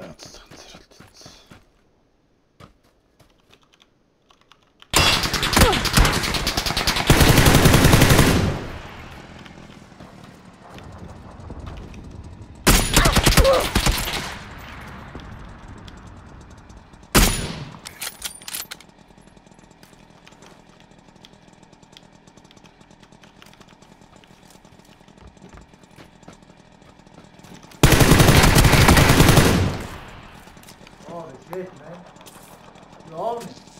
that's Holy shit, man. You it.